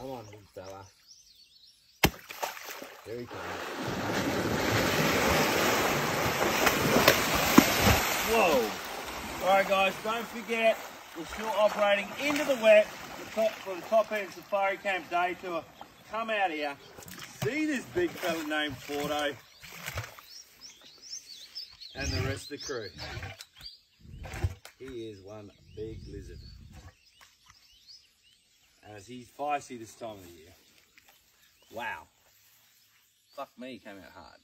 Come on, big fella. There he comes. Whoa! Alright guys, don't forget, we're still operating into the wet the top, for the top end Safari Camp Day Tour. Come out here, see this big fella named Fordo and the rest of the crew. He is one big lizard. He's feisty this time of the year. Wow. Fuck me, came out hard.